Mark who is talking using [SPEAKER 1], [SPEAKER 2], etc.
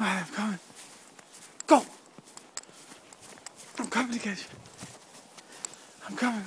[SPEAKER 1] Alright, I'm coming. Go! I'm coming to catch you. I'm coming.